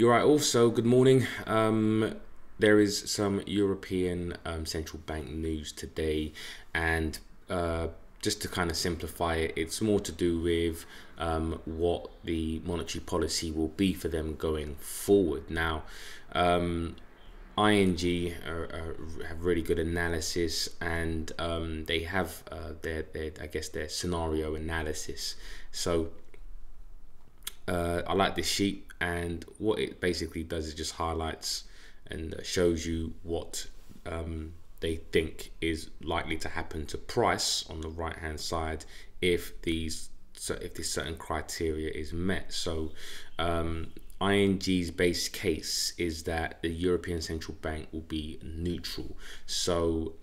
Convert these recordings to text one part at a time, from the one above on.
You're right. Also, good morning. Um, there is some European um, central bank news today, and uh, just to kind of simplify it, it's more to do with um, what the monetary policy will be for them going forward. Now, um, ING are, are, have really good analysis, and um, they have uh, their, their, I guess, their scenario analysis. So uh, I like this sheet, and what it basically does is just highlights and shows you what um, they think is likely to happen to price on the right hand side if these so if this certain criteria is met. So um, ING's base case is that the European Central Bank will be neutral. So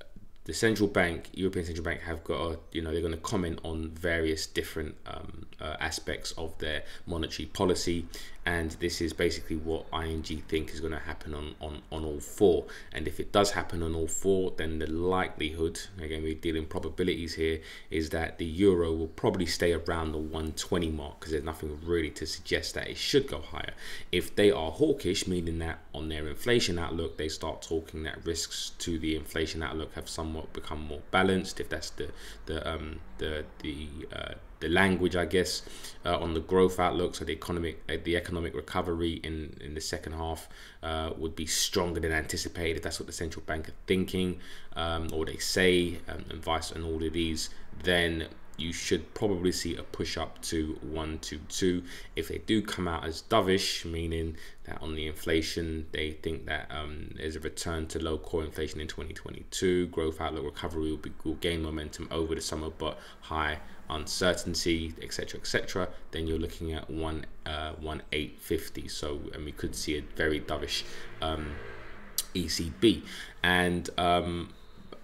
the central bank, European Central Bank, have got, a, you know, they're going to comment on various different um, uh, aspects of their monetary policy, and this is basically what ING think is going to happen on, on, on all four. And if it does happen on all four, then the likelihood, again, we're dealing probabilities here, is that the euro will probably stay around the 120 mark because there's nothing really to suggest that it should go higher. If they are hawkish, meaning that on their inflation outlook, they start talking that risks to the inflation outlook have somewhat become more balanced. If that's the the um, the the uh, the language, I guess, uh, on the growth outlook. So the economic, uh, the economic recovery in in the second half uh, would be stronger than anticipated. That's what the central bank are thinking, um, or they say, um, and vice and all of these. Then you should probably see a push up to 122 if they do come out as dovish meaning that on the inflation they think that um, there's a return to low core inflation in 2022 growth outlook recovery will, be, will gain momentum over the summer but high uncertainty, etc., etc., then you're looking at one uh, one eight fifty. So, and we could see a very dovish um, ECB. And um,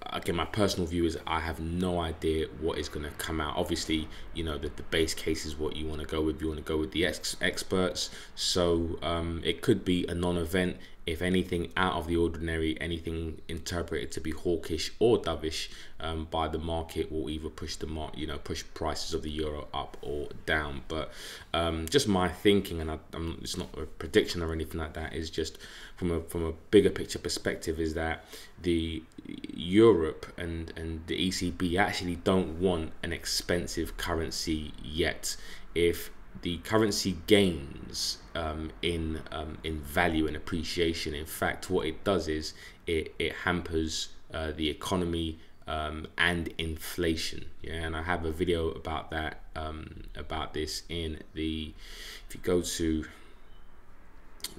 again, my personal view is I have no idea what is going to come out. Obviously, you know that the base case is what you want to go with. You want to go with the ex- experts. So um, it could be a non-event if anything out of the ordinary, anything interpreted to be hawkish or dovish um, by the market will either push the mark, you know, push prices of the euro up or down. But um, just my thinking, and I, it's not a prediction or anything like that. Is just from a from a bigger picture perspective, is that the Europe and and the ECB actually don't want an expensive currency yet. If the currency gains um, in um, in value and appreciation. In fact, what it does is it, it hampers uh, the economy um, and inflation. Yeah, and I have a video about that um, about this in the. If you go to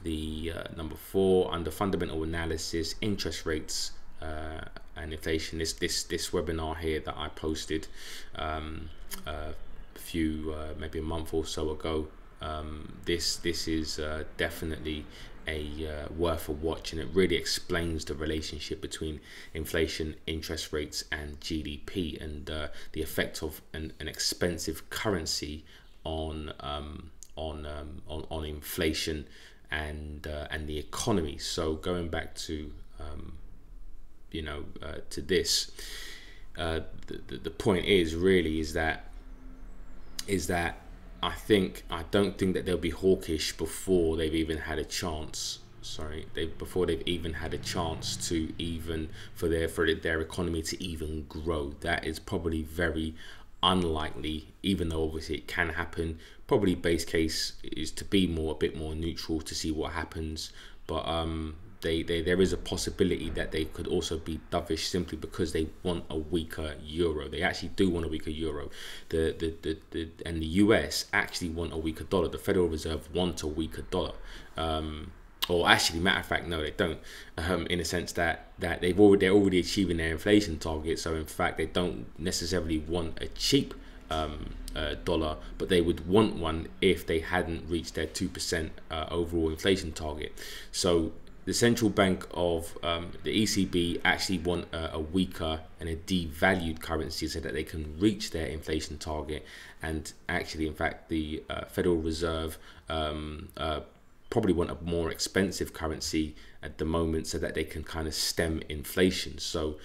the uh, number four under fundamental analysis, interest rates. Uh, and inflation. This this this webinar here that I posted um, uh, a few uh, maybe a month or so ago um, this this is uh, definitely a uh, worth a watch and it really explains the relationship between inflation interest rates and GDP and uh, the effect of an, an expensive currency on um, on, um, on on inflation and and the economy so going back to um, you know uh, to this uh, the, the, point is really is that is that I think I don't think that they'll be hawkish before they've even had a chance. Sorry, they before they've even had a chance to even for their for their economy to even grow. That is probably very unlikely, even though obviously it can happen. Probably base case is to be more a bit more neutral to see what happens. But um, they, they there is a possibility that they could also be dovish simply because they want a weaker euro. They actually do want a weaker euro. The the, the, the and the US actually want a weaker dollar. The Federal Reserve want a weaker dollar. Um, or actually, matter of fact, no, they don't. Um, in a sense that that they've already they're already achieving their inflation target. So in fact, they don't necessarily want a cheap um, uh, dollar, but they would want one if they hadn't reached their two percent uh, overall inflation target. So the central bank of um, the ECB actually want a, a, weaker and a devalued currency so that they can reach their inflation target. And actually, in fact, the uh, Federal Reserve um, uh, probably want a more expensive currency at the moment so that they can kind of stem inflation. So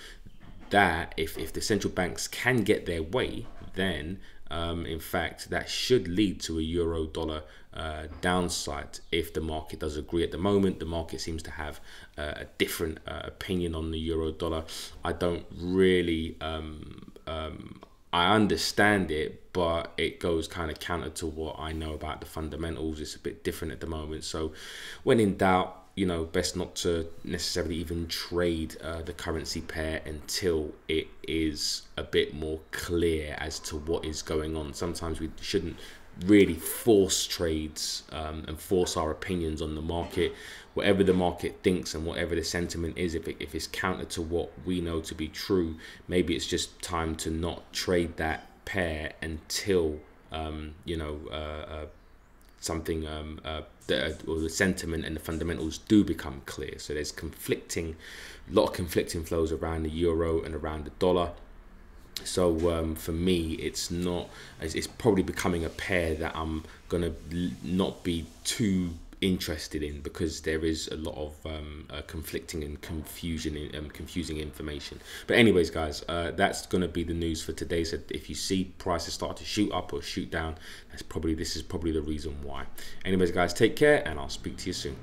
that if, if the central banks can get their way, then Um, in fact, that should lead to a euro dollar uh, downside if the market does agree. At the moment, the market seems to have uh, a different uh, opinion on the euro dollar. I don't really. Um, um, I understand it, but it goes kind of counter to what I know about the fundamentals. It's a bit different at the moment. So, when in doubt, you know, best not to necessarily even trade uh, the currency pair until it is a bit more clear as to what is going on. Sometimes we shouldn't really force trades um, and force our opinions on the market. Whatever the market thinks and whatever the sentiment is, if, it, if it's counter to what we know to be true, maybe it's just time to not trade that pair until um, you know uh, uh, something um, uh, the, or the sentiment and the fundamentals do become clear. So there's conflicting, a lot of conflicting flows around the euro and around the dollar. So um, for me, it's not. It's probably becoming a pair that I'm gonna not be too interested in because there is a lot of um, uh, conflicting and confusion and um, confusing information. But anyways, guys, uh, that's going to be the news for today. So if you see prices start to shoot up or shoot down, that's probably this is probably the reason why. Anyways, guys, take care and I'll speak to you soon.